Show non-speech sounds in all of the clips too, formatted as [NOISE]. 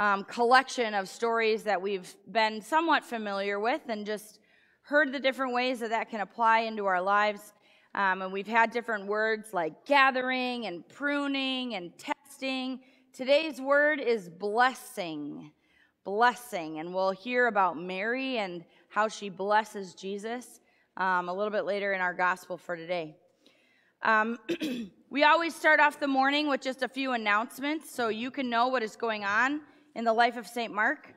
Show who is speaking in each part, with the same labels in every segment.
Speaker 1: um, collection of stories that we've been somewhat familiar with and just heard the different ways that that can apply into our lives. Um, and we've had different words like gathering and pruning and testing. Today's word is blessing. Blessing. And we'll hear about Mary and how she blesses Jesus um, a little bit later in our gospel for today. Um, [CLEARS THROAT] we always start off the morning with just a few announcements so you can know what is going on in the life of St. Mark.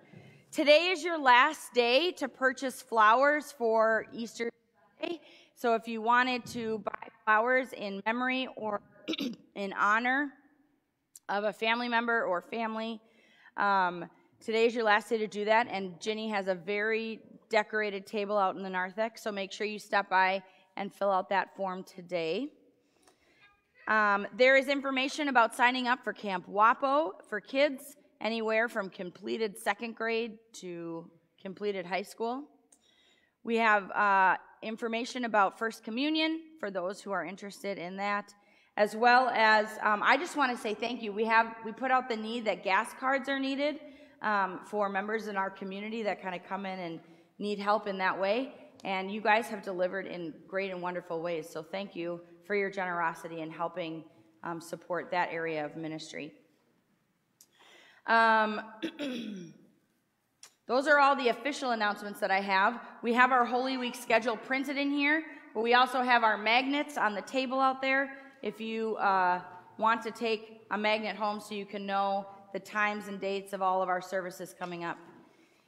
Speaker 1: Today is your last day to purchase flowers for Easter Sunday. So if you wanted to buy flowers in memory or [CLEARS THROAT] in honor of a family member or family, um, today is your last day to do that. And Ginny has a very decorated table out in the narthex, so make sure you stop by and fill out that form today. Um, there is information about signing up for Camp WAPO for kids anywhere from completed second grade to completed high school. We have uh, information about First Communion for those who are interested in that, as well as um, I just want to say thank you. We have we put out the need that gas cards are needed um, for members in our community that kind of come in and need help in that way, and you guys have delivered in great and wonderful ways. So thank you for your generosity in helping um, support that area of ministry. Um, [CLEARS THROAT] those are all the official announcements that I have. We have our Holy Week schedule printed in here, but we also have our magnets on the table out there if you uh, want to take a magnet home so you can know the times and dates of all of our services coming up.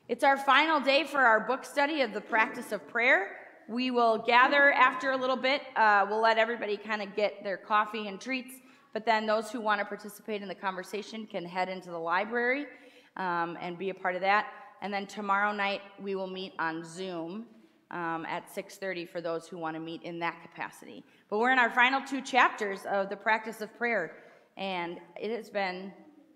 Speaker 1: It's our final day for our book study of the practice of prayer. We will gather after a little bit. Uh, we'll let everybody kind of get their coffee and treats but then those who want to participate in the conversation can head into the library um, and be a part of that. And then tomorrow night we will meet on Zoom um, at 6:30 for those who want to meet in that capacity. But we're in our final two chapters of the practice of prayer, and it has been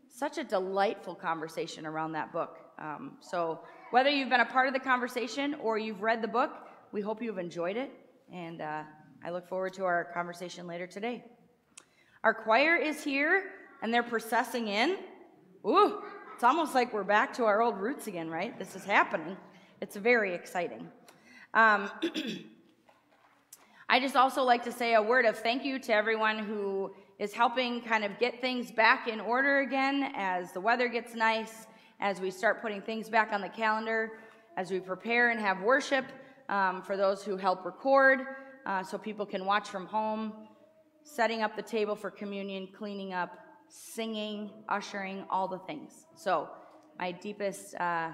Speaker 1: such a delightful conversation around that book. Um, so whether you've been a part of the conversation or you've read the book, we hope you've enjoyed it, and uh, I look forward to our conversation later today. Our choir is here and they're processing in. Ooh, it's almost like we're back to our old roots again, right? This is happening. It's very exciting. Um, [CLEARS THROAT] I just also like to say a word of thank you to everyone who is helping kind of get things back in order again as the weather gets nice, as we start putting things back on the calendar, as we prepare and have worship um, for those who help record uh, so people can watch from home setting up the table for communion, cleaning up, singing, ushering, all the things. So, my deepest, uh,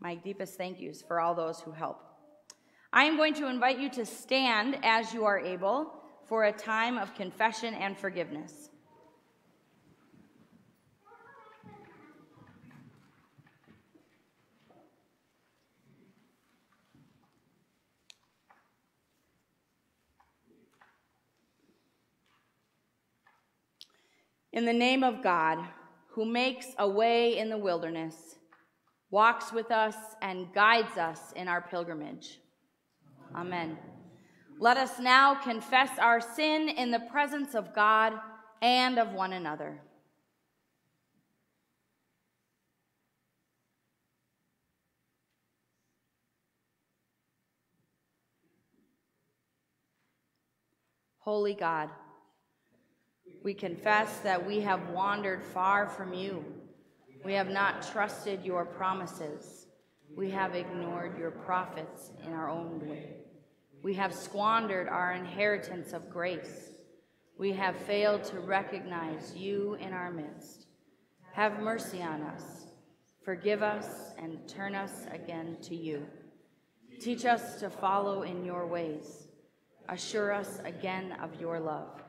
Speaker 1: my deepest thank yous for all those who help. I am going to invite you to stand as you are able for a time of confession and forgiveness. In the name of God, who makes a way in the wilderness, walks with us, and guides us in our pilgrimage. Amen. Let us now confess our sin in the presence of God and of one another. Holy God, we confess that we have wandered far from you. We have not trusted your promises. We have ignored your prophets in our own way. We have squandered our inheritance of grace. We have failed to recognize you in our midst. Have mercy on us. Forgive us and turn us again to you. Teach us to follow in your ways. Assure us again of your love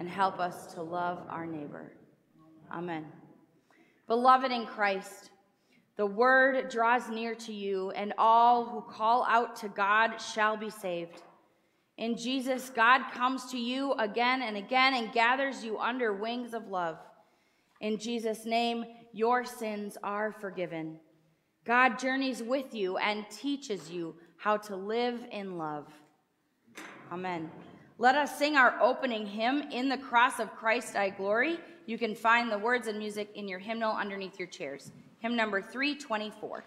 Speaker 1: and help us to love our neighbor. Amen. Beloved in Christ, the word draws near to you, and all who call out to God shall be saved. In Jesus, God comes to you again and again and gathers you under wings of love. In Jesus' name, your sins are forgiven. God journeys with you and teaches you how to live in love. Amen. Let us sing our opening hymn, In the Cross of Christ I Glory. You can find the words and music in your hymnal underneath your chairs. hymn number 324.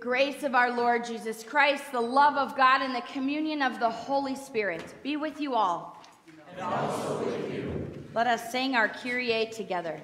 Speaker 1: Grace of our Lord Jesus Christ, the love of God, and the communion of the Holy Spirit be with you all.
Speaker 2: And also with you.
Speaker 1: Let us sing our Kyrie together.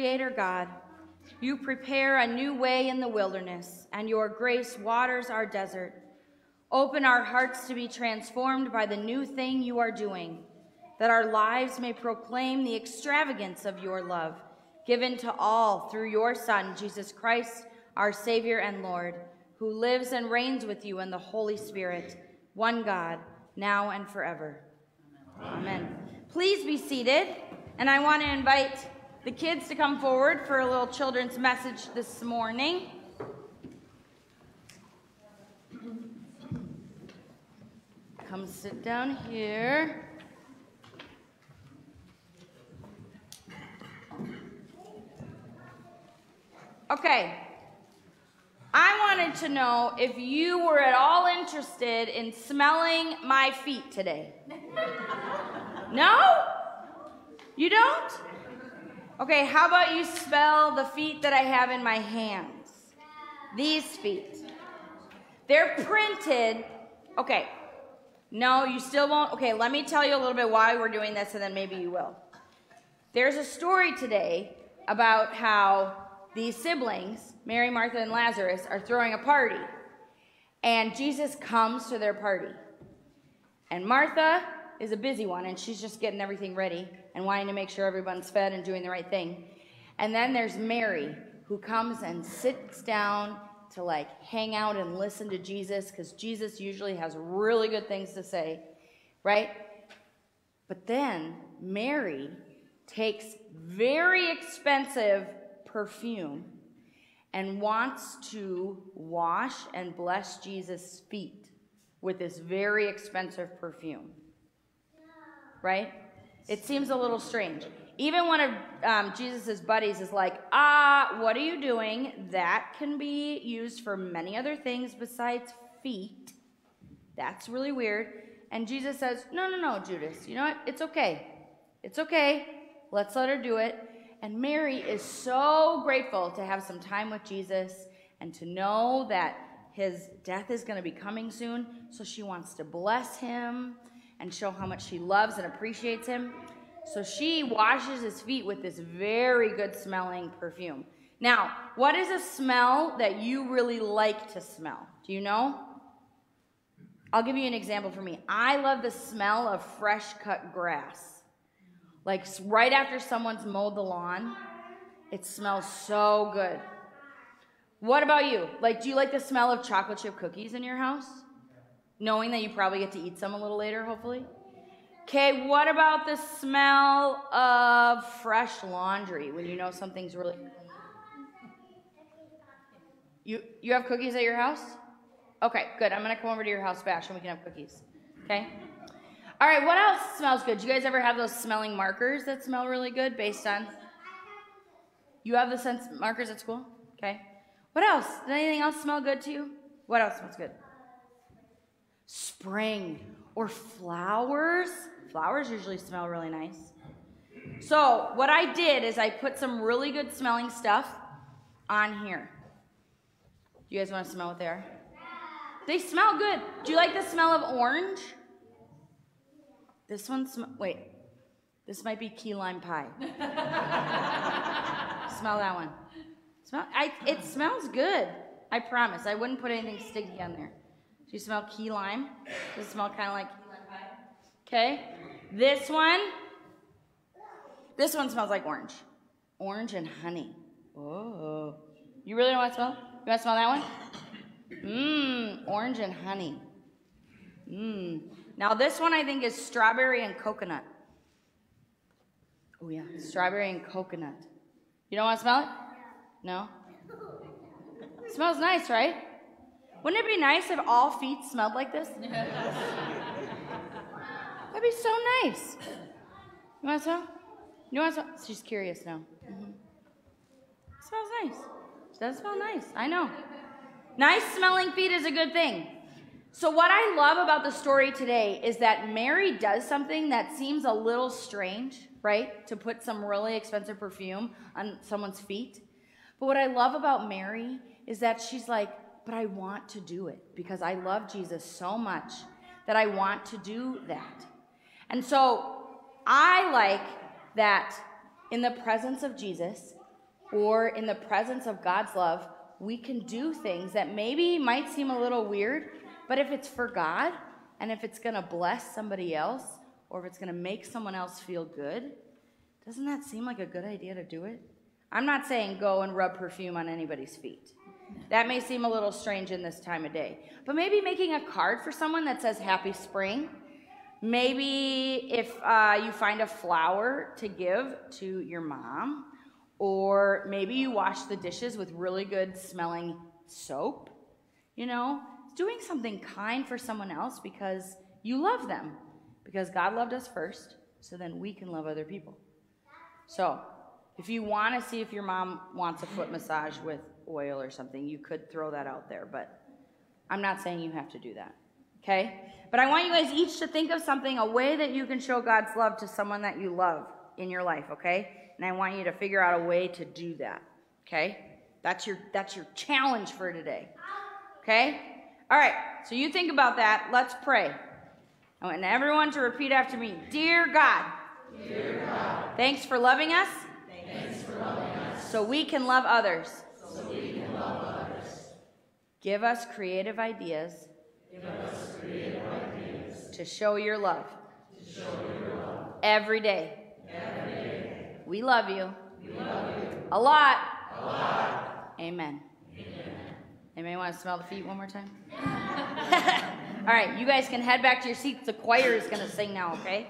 Speaker 1: Creator God, you prepare a new way in the wilderness, and your grace waters our desert. Open our hearts to be transformed by the new thing you are doing, that our lives may proclaim the extravagance of your love, given to all through your Son, Jesus Christ, our Savior and Lord, who lives and reigns with you in the Holy Spirit, one God, now and forever. Amen. Amen. Please be seated, and I want to invite the kids to come forward for a little children's message this morning. Come sit down here. Okay. I wanted to know if you were at all interested in smelling my feet today. [LAUGHS] no? You don't? Okay, how about you spell the feet that I have in my hands? These feet. They're printed. Okay. No, you still won't. Okay, let me tell you a little bit why we're doing this, and then maybe you will. There's a story today about how these siblings, Mary, Martha, and Lazarus, are throwing a party. And Jesus comes to their party. And Martha is a busy one, and she's just getting everything ready and wanting to make sure everyone's fed and doing the right thing. And then there's Mary, who comes and sits down to like hang out and listen to Jesus, because Jesus usually has really good things to say, right? But then Mary takes very expensive perfume and wants to wash and bless Jesus' feet with this very expensive perfume? Right? It seems a little strange. Even one of um, Jesus' buddies is like, ah, what are you doing? That can be used for many other things besides feet. That's really weird. And Jesus says, no, no, no, Judas. You know what? It's okay. It's okay. Let's let her do it. And Mary is so grateful to have some time with Jesus and to know that his death is going to be coming soon. So she wants to bless him and show how much she loves and appreciates him. So she washes his feet with this very good smelling perfume. Now, what is a smell that you really like to smell? Do you know? I'll give you an example for me. I love the smell of fresh cut grass. Like right after someone's mowed the lawn, it smells so good. What about you? Like, do you like the smell of chocolate chip cookies in your house? Knowing that you probably get to eat some a little later, hopefully? Okay, what about the smell of fresh laundry when you know something's really You you have cookies at your house? Okay, good. I'm gonna come over to your house, Bash, and we can have cookies. Okay? All right, what else smells good? Do you guys ever have those smelling markers that smell really good based on you have the sense markers at school? Okay. What else? Does anything else smell good to you? What else smells good? Spring or flowers. Flowers usually smell really nice. So, what I did is I put some really good smelling stuff on here. Do you guys want to smell what they are? They smell good. Do you like the smell of orange? This one sm- wait. This might be key lime pie. [LAUGHS] smell that one. Smell I it smells good. I promise. I wouldn't put anything sticky on there. Do you smell key lime? Does it smell kind of like? Okay. This one. This one smells like orange. Orange and honey. Oh. You really don't want to smell? You want to smell that one? Mmm, orange and honey. Mmm. Now this one I think is strawberry and coconut. Oh yeah, strawberry and coconut. You don't want to smell it? No? It smells nice, right? Wouldn't it be nice if all feet smelled like this? That'd be so nice. You want to smell? You want smell? She's curious now. Mm-hmm. smells nice. It does smell nice. I know. Nice smelling feet is a good thing. So, what I love about the story today is that Mary does something that seems a little strange, right? To put some really expensive perfume on someone's feet. But what I love about Mary is that she's like, but I want to do it because I love Jesus so much that I want to do that. And so I like that in the presence of Jesus or in the presence of God's love, we can do things that maybe might seem a little weird, but if it's for God and if it's going to bless somebody else or if it's going to make someone else feel good, doesn't that seem like a good idea to do it? I'm not saying go and rub perfume on anybody's feet. That may seem a little strange in this time of day. But maybe making a card for someone that says Happy Spring. Maybe if uh, you find a flower to give to your mom or maybe you wash the dishes with really good smelling soap. You know, doing something kind for someone else because you love them. Because God loved us first, so then we can love other people. So, if you want to see if your mom wants a foot massage with oil or something, you could throw that out there, but I'm not saying you have to do that. Okay? But I want you guys each to think of something, a way that you can show God's love to someone that you love in your life, okay? And I want you to figure out a way to do that. Okay? That's your that's your challenge for today. Okay? All right. So you think about that. Let's pray. I want everyone to repeat after me. Dear God.
Speaker 2: Dear God.
Speaker 1: Thanks for loving us.
Speaker 2: Thanks for loving us.
Speaker 1: So we can love others.
Speaker 2: So we can love others.
Speaker 1: Give us creative ideas.
Speaker 2: Give us creative ideas.
Speaker 1: To show your love.
Speaker 2: To show your love.
Speaker 1: Every day.
Speaker 2: Every day.
Speaker 1: We love you.
Speaker 2: We love you.
Speaker 1: A lot.
Speaker 2: A lot.
Speaker 1: Amen.
Speaker 2: Amen.
Speaker 1: Anybody want to smell the feet one more time? [LAUGHS] All right, you guys can head back to your seats. The choir is going to sing now, okay?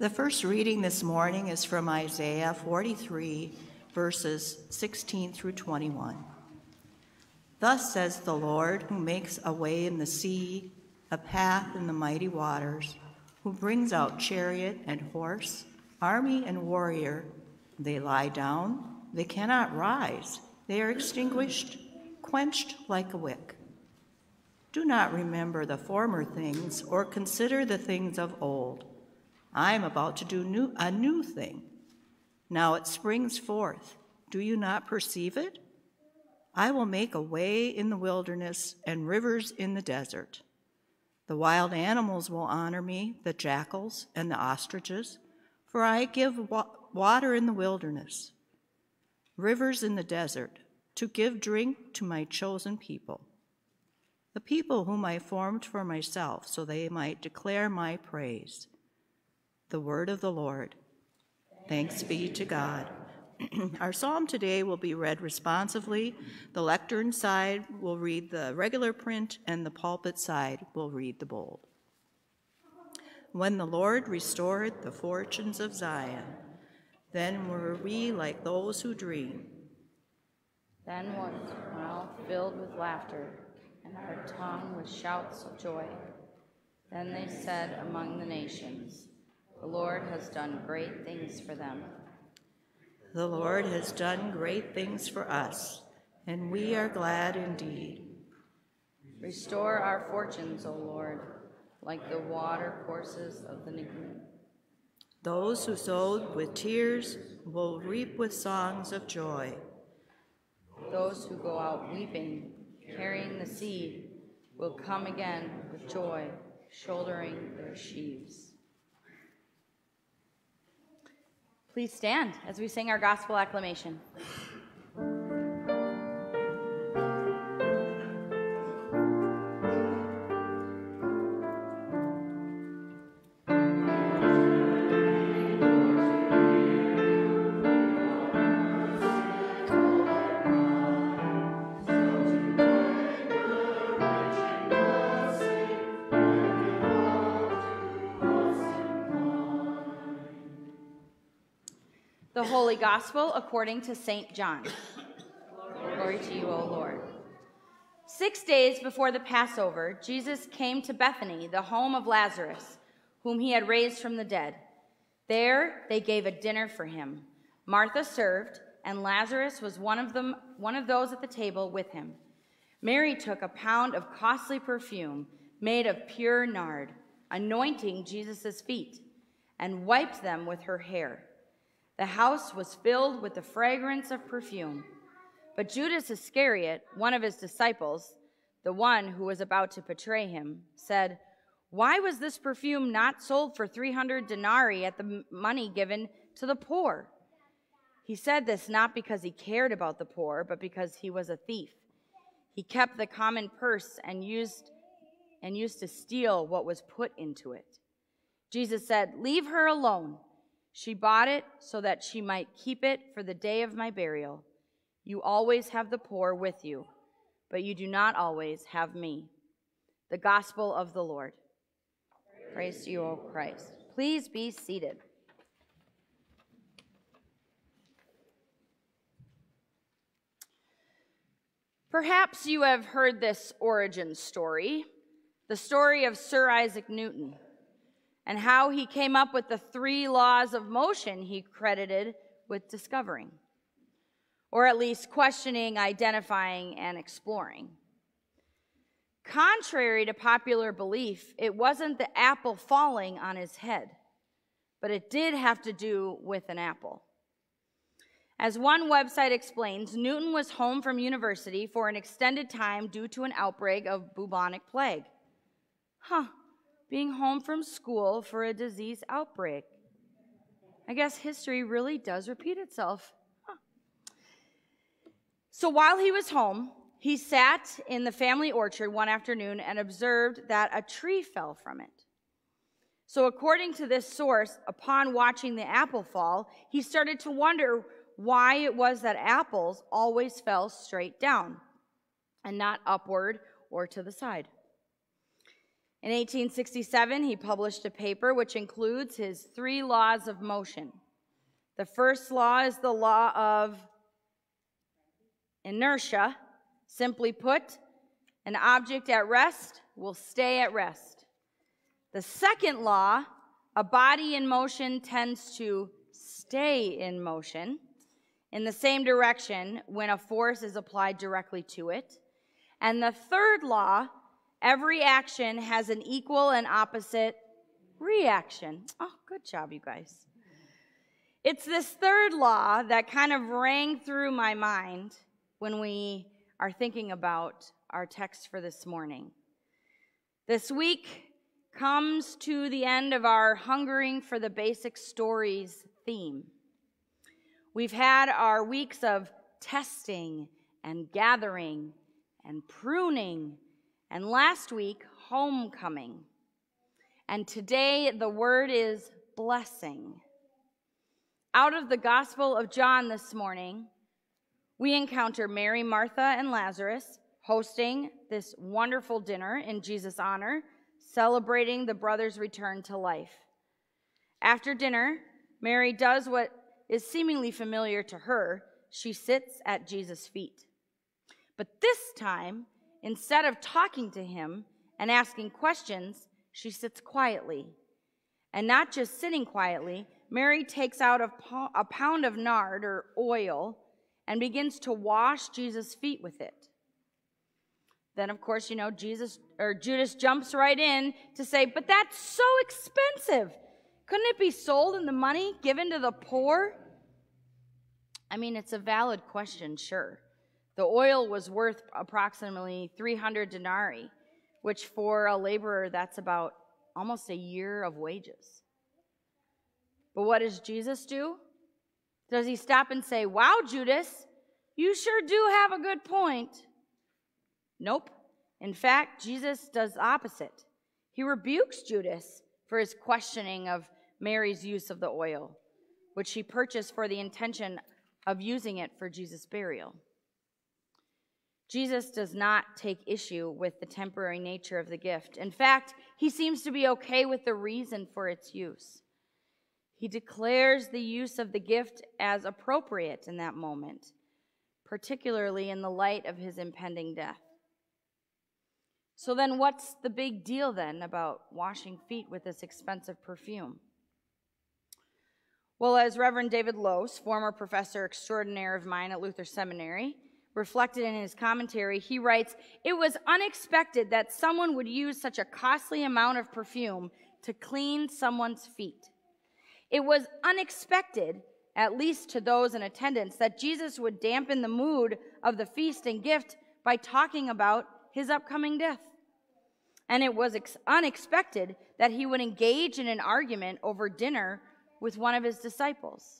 Speaker 3: The first reading this morning is from Isaiah 43, verses 16 through 21. Thus says the Lord, who makes a way in the sea, a path in the mighty waters, who brings out chariot and horse, army and warrior. They lie down, they cannot rise, they are extinguished, quenched like a wick. Do not remember the former things or consider the things of old. I am about to do new, a new thing. Now it springs forth. Do you not perceive it? I will make a way in the wilderness and rivers in the desert. The wild animals will honor me, the jackals and the ostriches, for I give wa- water in the wilderness, rivers in the desert, to give drink to my chosen people, the people whom I formed for myself, so they might declare my praise. The word of the Lord. Thanks be to God. [CLEARS THROAT] Our psalm today will be read responsively. The lectern side will read the regular print, and the pulpit side will read the bold. When the Lord restored the fortunes of Zion, then were we like those who dream.
Speaker 1: Then was our mouth filled with laughter, and our tongue with shouts of joy. Then they said among the nations, the Lord has done great things for them.
Speaker 3: The Lord has done great things for us, and we are glad indeed.
Speaker 1: Restore our fortunes, O Lord, like the water courses of the Negeb.
Speaker 3: Those who sowed with tears will reap with songs of joy.
Speaker 1: Those who go out weeping, carrying the seed, will come again with joy, shouldering their sheaves. Please stand as we sing our gospel acclamation. The Holy Gospel according to St. John. Glory to you, O Lord. Six days before the Passover, Jesus came to Bethany, the home of Lazarus, whom he had raised from the dead. There they gave a dinner for him. Martha served, and Lazarus was one of them, one of those at the table with him. Mary took a pound of costly perfume made of pure nard, anointing Jesus' feet, and wiped them with her hair. The house was filled with the fragrance of perfume. But Judas Iscariot, one of his disciples, the one who was about to betray him, said, Why was this perfume not sold for 300 denarii at the money given to the poor? He said this not because he cared about the poor, but because he was a thief. He kept the common purse and used and used to steal what was put into it. Jesus said, "Leave her alone. She bought it so that she might keep it for the day of my burial. You always have the poor with you, but you do not always have me. The gospel of the Lord. Praise to you, O Christ. Please be seated. Perhaps you have heard this origin story, the story of Sir Isaac Newton and how he came up with the three laws of motion he credited with discovering, or at least questioning, identifying, and exploring. Contrary to popular belief, it wasn't the apple falling on his head, but it did have to do with an apple. As one website explains, Newton was home from university for an extended time due to an outbreak of bubonic plague. Huh, being home from school for a disease outbreak. I guess history really does repeat itself. So while he was home, he sat in the family orchard one afternoon and observed that a tree fell from it. So, according to this source, upon watching the apple fall, he started to wonder why it was that apples always fell straight down and not upward or to the side. In 1867, he published a paper which includes his three laws of motion. The first law is the law of inertia. Simply put, an object at rest will stay at rest. The second law, a body in motion tends to stay in motion in the same direction when a force is applied directly to it. And the third law, every action has an equal and opposite reaction. Oh, good job, you guys. It's this third law that kind of rang through my mind when we are thinking about our text for this morning. This week comes to the end of our Hungering for the Basic Stories theme. We've had our weeks of testing and gathering and pruning, and last week, homecoming. And today, the word is blessing. Out of the Gospel of John this morning, we encounter Mary, Martha, and Lazarus hosting this wonderful dinner in Jesus' honor, celebrating the brothers' return to life. After dinner, Mary does what is seemingly familiar to her. She sits at Jesus' feet. But this time, instead of talking to him and asking questions, she sits quietly. And not just sitting quietly, Mary takes out a pound of nard or oil and begins to wash Jesus' feet with it. Then, of course, you know, Jesus or Judas jumps right in to say, But that's so expensive. Couldn't it be sold and the money given to the poor? I mean, it's a valid question, sure. The oil was worth approximately 300 denarii, which for a laborer, that's about almost a year of wages. But what does Jesus do? Does he stop and say, Wow, Judas, you sure do have a good point? Nope. In fact, Jesus does opposite. He rebukes Judas for his questioning of Mary's use of the oil, which she purchased for the intention of using it for Jesus' burial. Jesus does not take issue with the temporary nature of the gift. In fact, he seems to be okay with the reason for its use. He declares the use of the gift as appropriate in that moment, particularly in the light of his impending death. So, then what's the big deal then about washing feet with this expensive perfume? Well, as Reverend David Lose, former professor extraordinaire of mine at Luther Seminary, reflected in his commentary, he writes, It was unexpected that someone would use such a costly amount of perfume to clean someone's feet. It was unexpected, at least to those in attendance, that Jesus would dampen the mood of the feast and gift by talking about his upcoming death. And it was ex- unexpected that he would engage in an argument over dinner with one of his disciples.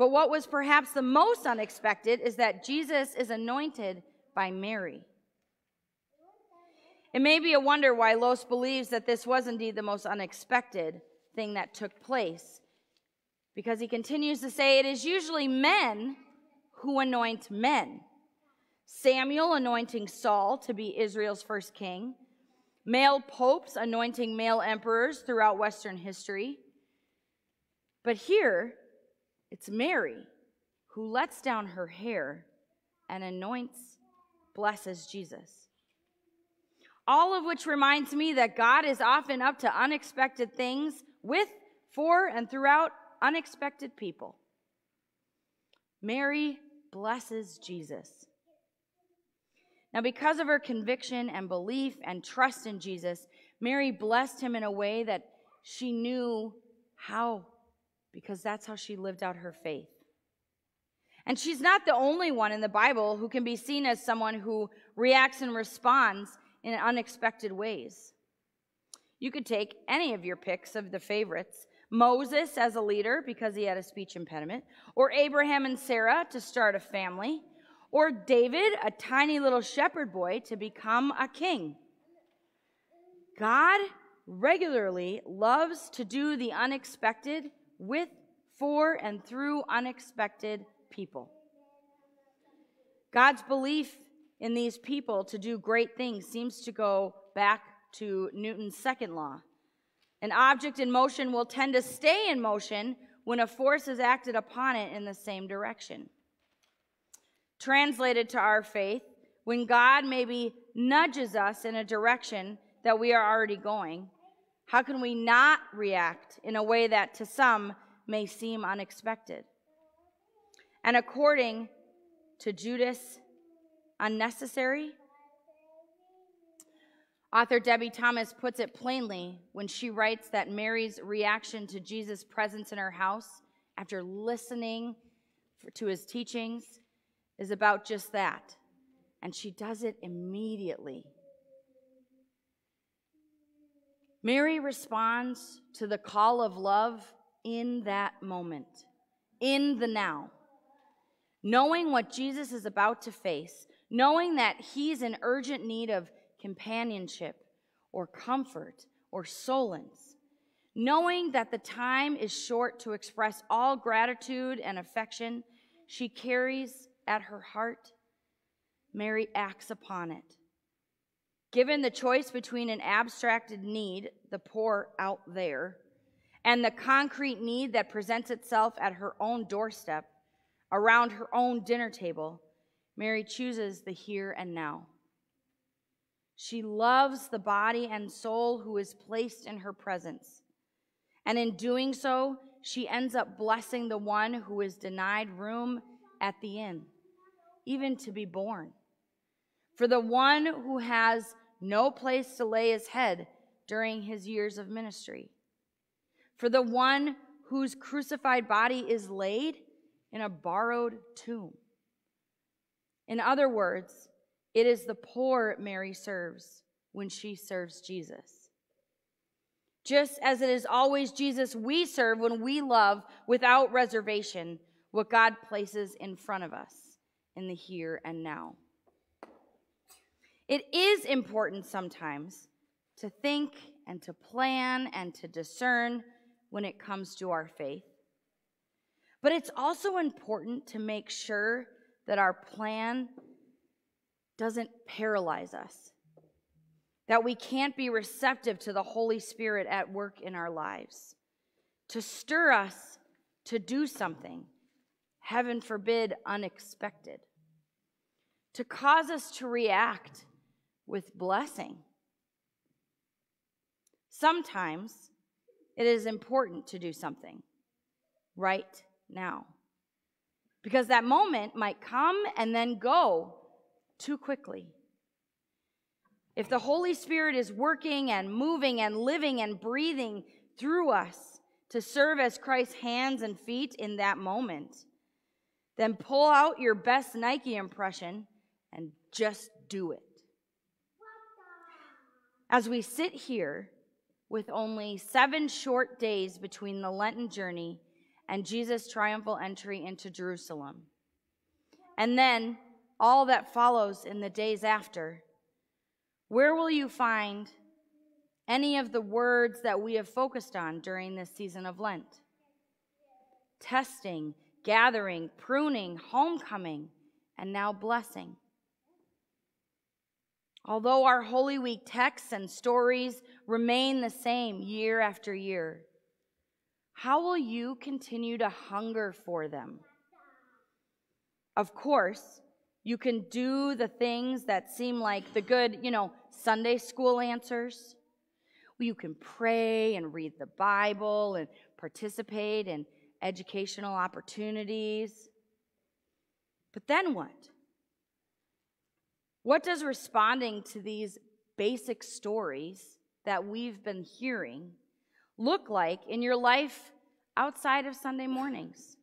Speaker 1: But what was perhaps the most unexpected is that Jesus is anointed by Mary. It may be a wonder why Lose believes that this was indeed the most unexpected thing that took place, because he continues to say it is usually men who anoint men. Samuel anointing Saul to be Israel's first king, male popes anointing male emperors throughout Western history. But here, it's Mary who lets down her hair and anoints, blesses Jesus. All of which reminds me that God is often up to unexpected things with, for, and throughout unexpected people. Mary blesses Jesus. Now, because of her conviction and belief and trust in Jesus, Mary blessed him in a way that she knew how because that's how she lived out her faith. And she's not the only one in the Bible who can be seen as someone who reacts and responds in unexpected ways. You could take any of your picks of the favorites Moses as a leader because he had a speech impediment, or Abraham and Sarah to start a family, or David, a tiny little shepherd boy, to become a king. God regularly loves to do the unexpected with, for, and through unexpected people. God's belief in these people to do great things seems to go back to Newton's second law. An object in motion will tend to stay in motion when a force is acted upon it in the same direction. Translated to our faith, when God maybe nudges us in a direction that we are already going, how can we not react in a way that to some may seem unexpected? And according to Judas, unnecessary? Author Debie Thomas puts it plainly when she writes that Mary's reaction to Jesus' presence in her house after listening to his teachings is about just that. And she does it immediately. Mary responds to the call of love in that moment, in the now. Knowing what Jesus is about to face, knowing that he's in urgent need of companionship or comfort or solace, knowing that the time is short to express all gratitude and affection she carries at her heart, Mary acts upon it. Given the choice between an abstracted need, the poor out there, and the concrete need that presents itself at her own doorstep, around her own dinner table, Mary chooses the here and now. She loves the body and soul who is placed in her presence. And in doing so, she ends up blessing the one who is denied room at the inn, even to be born. For the one who has no place to lay his head during his years of ministry. For the one whose crucified body is laid in a borrowed tomb. In other words, it is the poor Mary serves when she serves Jesus. Just as it is always Jesus we serve when we love without reservation what God places in front of us in the here and now. It is important sometimes to think and to plan and to discern when it comes to our faith. But it's also important to make sure that our plan doesn't paralyze us, that we can't be receptive to the Holy Spirit at work in our lives, to stir us to do something, heaven forbid, unexpected, to cause us to react with blessing. Sometimes it is important to do something right now because that moment might come and then go too quickly. If the Holy Spirit is working and moving and living and breathing through us to serve as Christ's hands and feet in that moment, then pull out your best Nike impression and just do it. As we sit here with only seven short days between the Lenten journey and Jesus' triumphal entry into Jerusalem, and then all that follows in the days after, where will you find any of the words that we have focused on during this season of Lent? Testing, gathering, pruning, homecoming, and now blessing. Although our Holy Week texts and stories remain the same year after year, how will you continue to hunger for them? Of course, you can do the things that seem like the good, you know, Sunday school answers. You can pray and read the Bible and participate in educational opportunities. But then what? What does responding to these basic stories that we've been hearing look like in your life outside of Sunday mornings?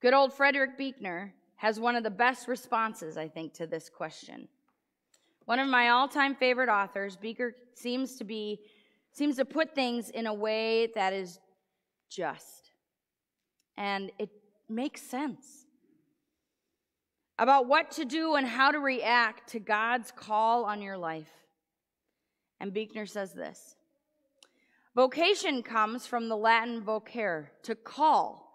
Speaker 1: Good old Frederick Buechner has one of the best responses, I think, to this question. One of my all-time favorite authors, Buechner seems to be seems to put things in a way that is just. And it makes sense about what to do and how to react to God's call on your life. And Buechner says this Vocation comes from the Latin vocare, to call,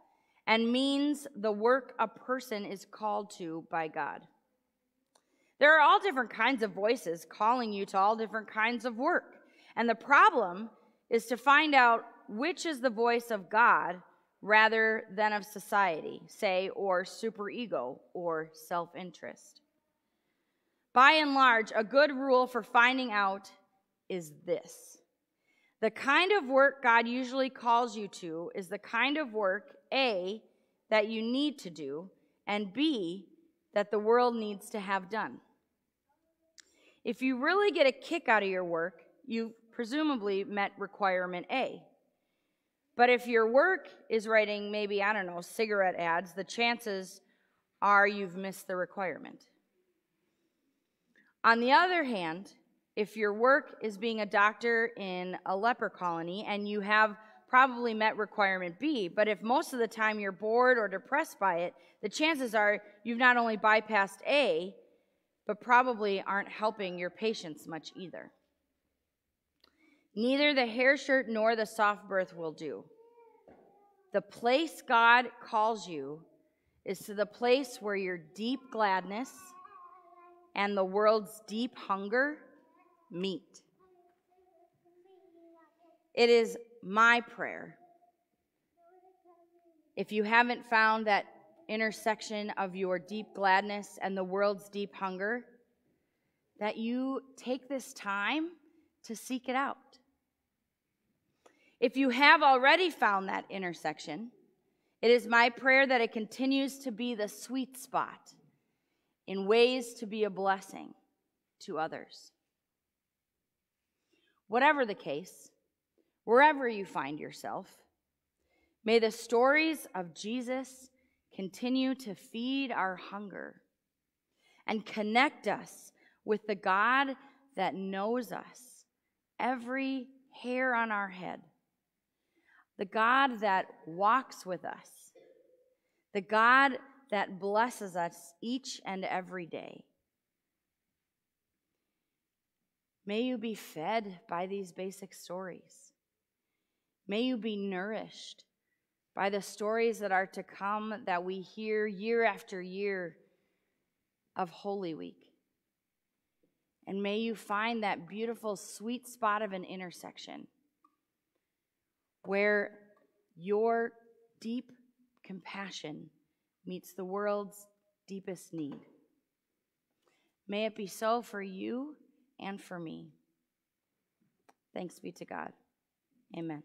Speaker 1: and means the work a person is called to by God. There are all different kinds of voices calling you to all different kinds of work. And the problem is to find out which is the voice of God rather than of society, say, or superego or self interest. By and large, a good rule for finding out is this the kind of work God usually calls you to is the kind of work, A, that you need to do, and B, that the world needs to have done. If you really get a kick out of your work, you've presumably met requirement A. But if your work is writing maybe, I don't know, cigarette ads, the chances are you've missed the requirement. On the other hand, if your work is being a doctor in a leper colony and you have probably met requirement B, but if most of the time you're bored or depressed by it, the chances are you've not only bypassed A, but probably aren't helping your patients much either. Neither the hair shirt nor the soft berth will do. The place God calls you is to the place where your deep gladness and the world's deep hunger meet. It is my prayer. If you haven't found that intersection of your deep gladness and the world's deep hunger, that you take this time to seek it out. If you have already found that intersection, it is my prayer that it continues to be the sweet spot in ways to be a blessing to others. Whatever the case, wherever you find yourself, may the stories of Jesus continue to feed our hunger and connect us with the God that knows us, every hair on our head, the God that walks with us, the God that blesses us each and every day. May you be fed by these basic stories. May you be nourished by the stories that are to come that we hear year after year of Holy Week. And may you find that beautiful, sweet spot of an intersection where your deep compassion meets the world's deepest need. May it be so for you and for me. Thanks be to God. Amen.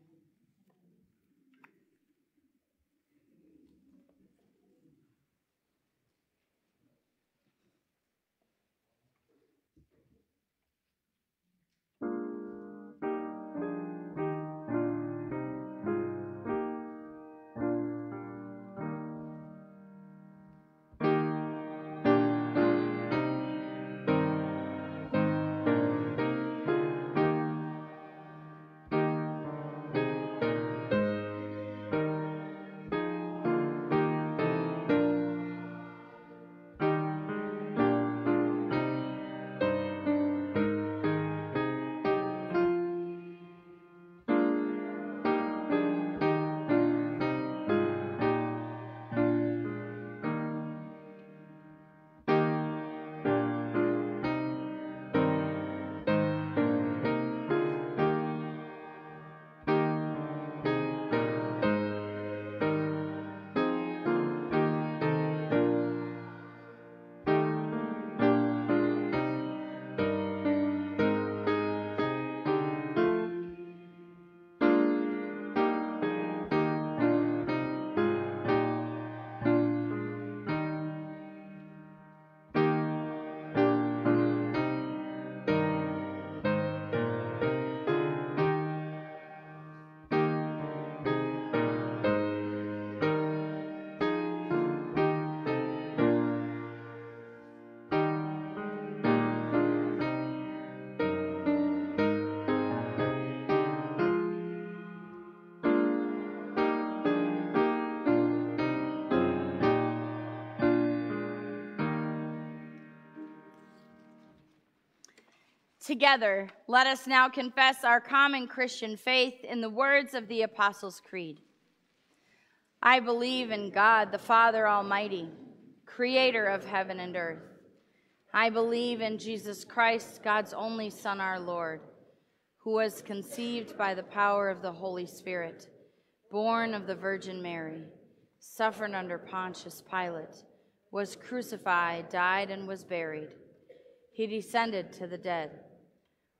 Speaker 1: Together, let us now confess our common Christian faith in the words of the Apostles' Creed. I believe in God, the Father Almighty, creator of heaven and earth I believe in Jesus Christ, God's only Son, our Lord, who was conceived by the power of the Holy Spirit, born of the Virgin Mary, suffered under Pontius Pilate, was crucified, died, and was buried. He descended to the dead.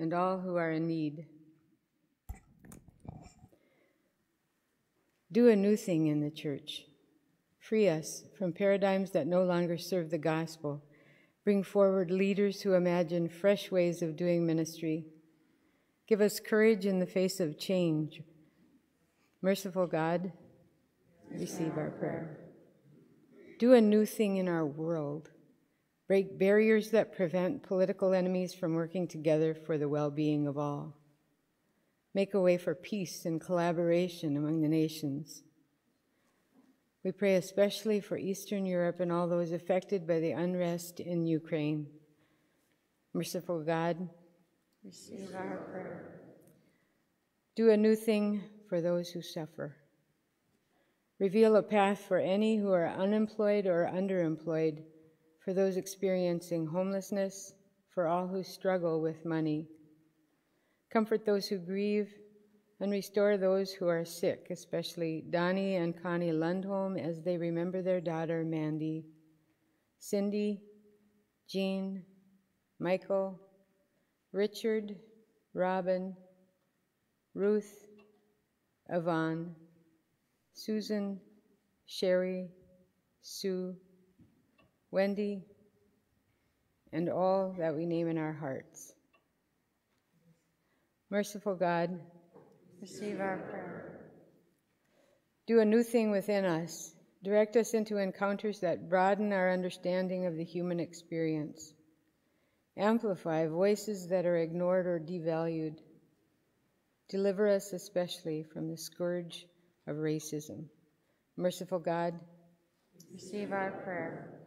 Speaker 4: And all who are in need. Do a new thing in the church. Free us from paradigms that no longer serve the gospel. Bring forward leaders who imagine fresh ways of doing ministry. Give us courage in the face of change. Merciful God, receive our prayer. Do a new thing in our world. Break barriers that prevent political enemies from working together for the well being of all. Make a way for peace and collaboration among the nations. We pray especially for Eastern Europe and all those affected by the unrest in Ukraine. Merciful God,
Speaker 1: receive our prayer.
Speaker 4: Do a new thing for those who suffer. Reveal a path for any who are unemployed or underemployed for those experiencing homelessness, for all who struggle with money. Comfort those who grieve and restore those who are sick, especially Donnie and Connie Lundholm as they remember their daughter Mandy, Cindy, Jean, Michael, Richard, Robin, Ruth, Yvonne, Susan, Sherry, Sue, Wendy, and all that we name in our hearts. Merciful God,
Speaker 1: receive our prayer.
Speaker 4: Do a new thing within us. Direct us into encounters that broaden our understanding of the human experience. Amplify voices that are ignored or devalued. Deliver us especially from the scourge of racism. Merciful God,
Speaker 1: receive our prayer.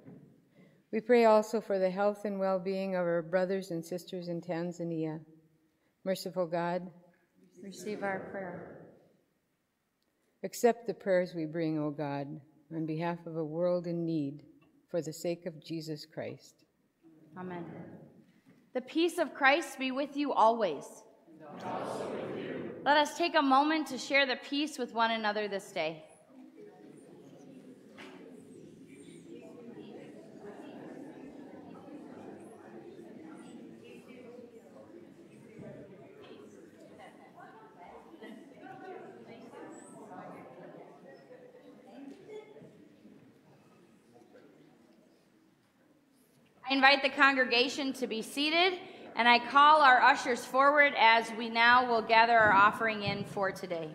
Speaker 4: We pray also for the health and well being of our brothers and sisters in Tanzania. Merciful God,
Speaker 1: receive our prayer.
Speaker 4: Accept the prayers we bring, O God, on behalf of a world in need, for the sake of Jesus Christ.
Speaker 1: Amen. The peace of Christ be with you always.
Speaker 2: With you.
Speaker 1: Let us take a moment to share the peace with one another this day. Invite the congregation to be seated, and I call our ushers forward as we now will gather our offering in for today.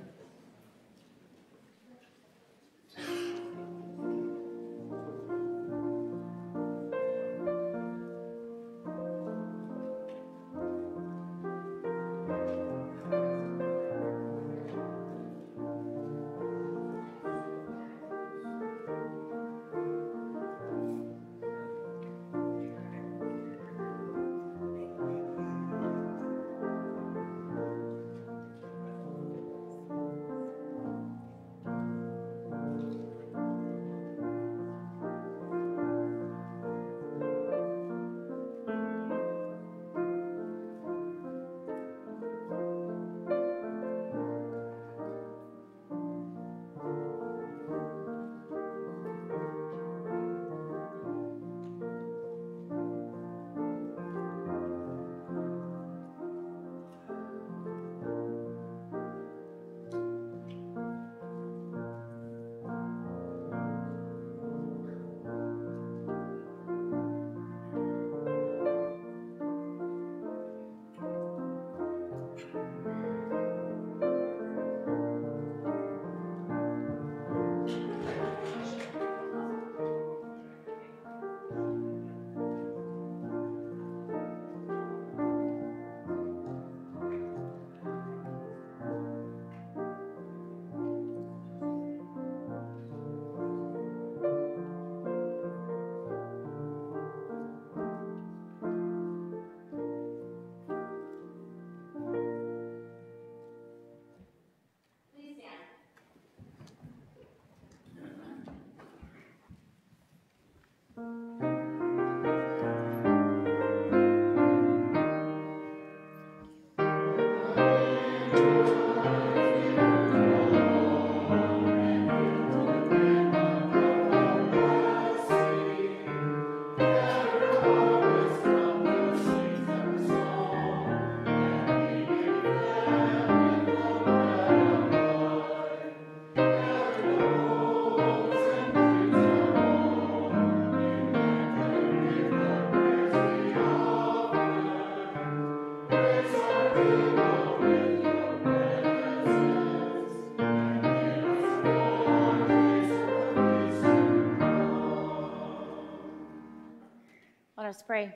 Speaker 1: us pray.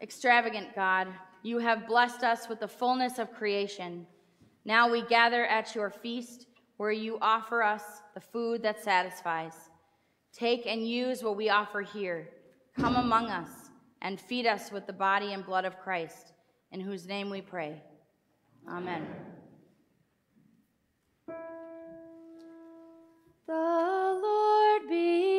Speaker 1: Extravagant God, you have blessed us with the fullness of creation. Now we gather at your feast where you offer us the food that satisfies. Take and use what we offer here. Come among us and feed us with the body and blood of Christ in whose name we pray. Amen. The Lord be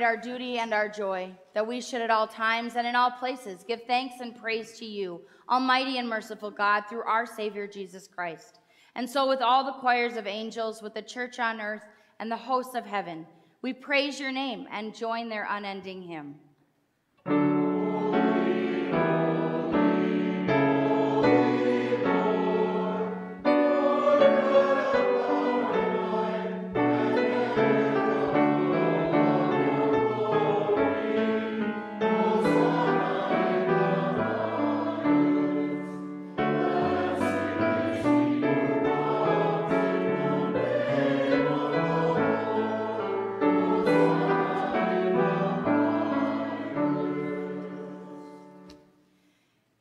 Speaker 1: our duty and our joy, that we should at all times and in all places give thanks and praise to you, Almighty and merciful God, through our Savior Jesus Christ. And so, with all the choirs of angels, with the church on earth, and the hosts of heaven, we praise your name and join their unending hymn.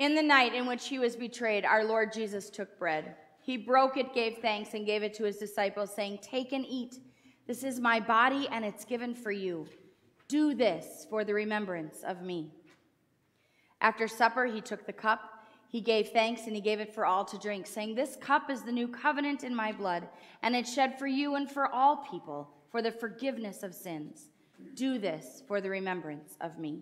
Speaker 1: In the night in which he was betrayed, our Lord Jesus took bread. He broke it, gave thanks, and gave it to his disciples, saying, Take and eat. This is my body, and it's given for you. Do this for the remembrance of me. After supper, he took the cup. He gave thanks, and he gave it for all to drink, saying, This cup is the new covenant in my blood, and it's shed for you and for all people for the forgiveness of sins. Do this for the remembrance of me.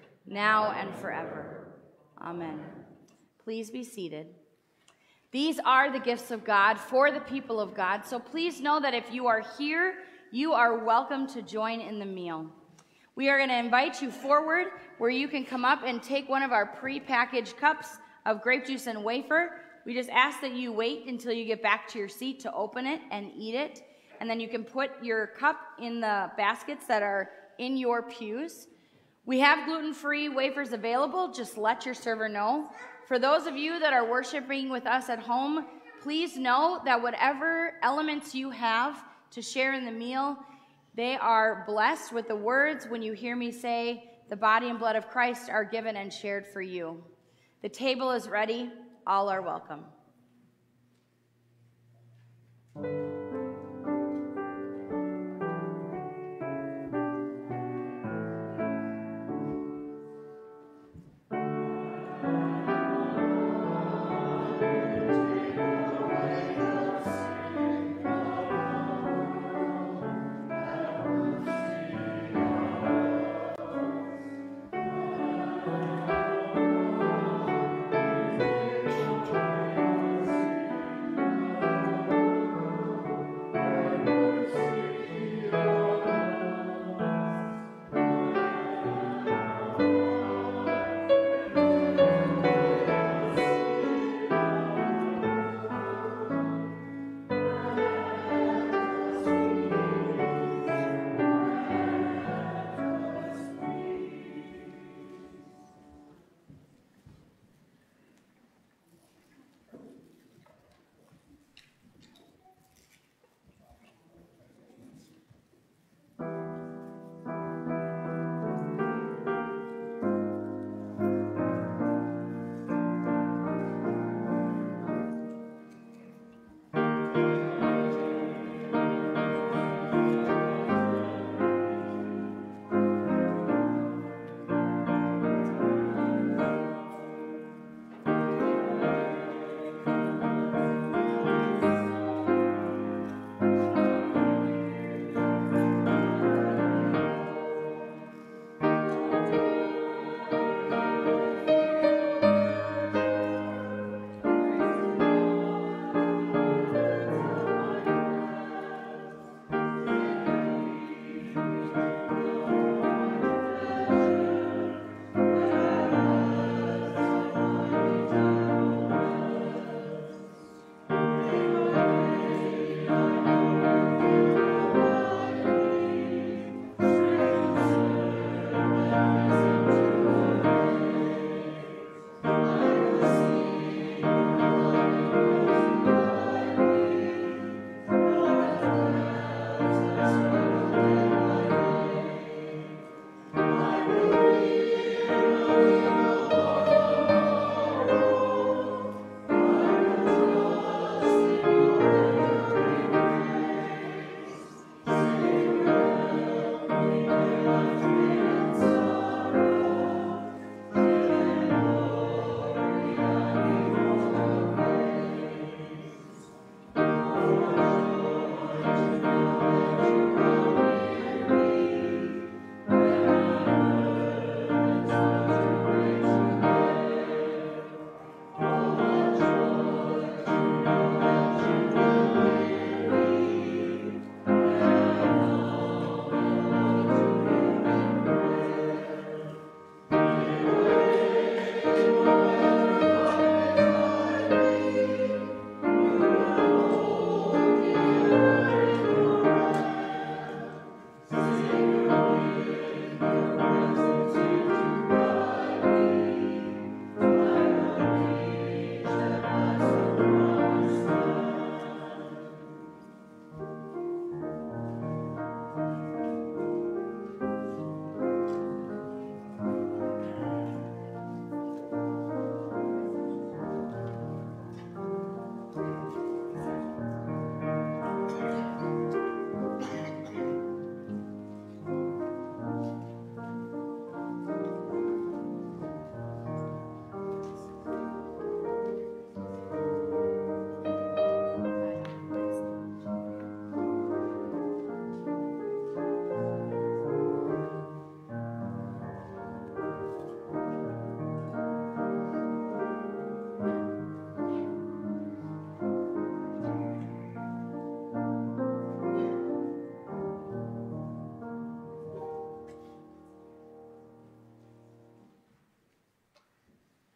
Speaker 1: now and forever. Amen. Please be seated. These are the gifts of God for the people of God. So please know that if you are here, you are welcome to join in the meal. We are going to invite you forward where you can come up and take one of our pre-packaged cups of grape juice and wafer. We just ask that you wait until you get back to your seat to open it and eat it. And then you can put your cup in the baskets that are in your pews. We have gluten free wafers available. Just let your server know. For those of you that are worshiping with us at home, please know that whatever elements you have to share in the meal, they are blessed with the words when you hear me say, The body and blood of Christ are given and shared for you. The table is ready. All are welcome.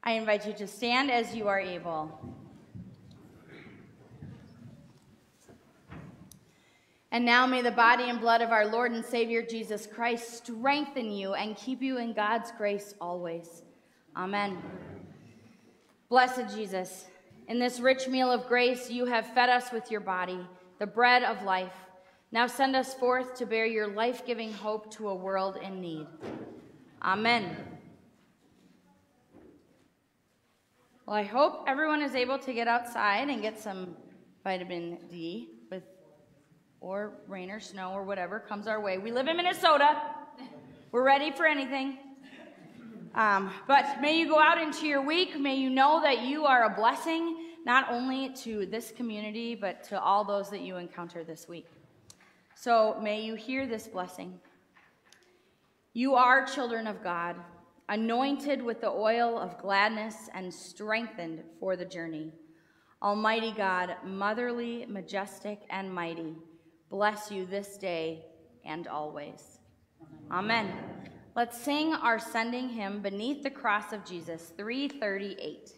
Speaker 1: I invite you to stand as you are able. And now may the body and blood of our Lord and Savior Jesus Christ strengthen you and keep you in God's grace always. Amen. Blessed Jesus, in this rich meal of grace, you have fed us with your body, the bread of life. Now send us forth to bear your life giving hope to a world in need. Amen. Well, I hope everyone is able to get outside and get some vitamin D with or rain or snow or whatever comes our way. We live in Minnesota. We're ready for anything. Um, but may you go out into your week. May you know that you are a blessing, not only to this community, but to all those that you encounter this week. So may you hear this blessing. You are children of God anointed with the oil of gladness and strengthened for the journey. Almighty God, motherly, majestic, and mighty, bless you this day and always. Amen. Let's sing our sending hymn, Beneath the Cross of Jesus, 338.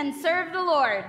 Speaker 1: And serve the Lord.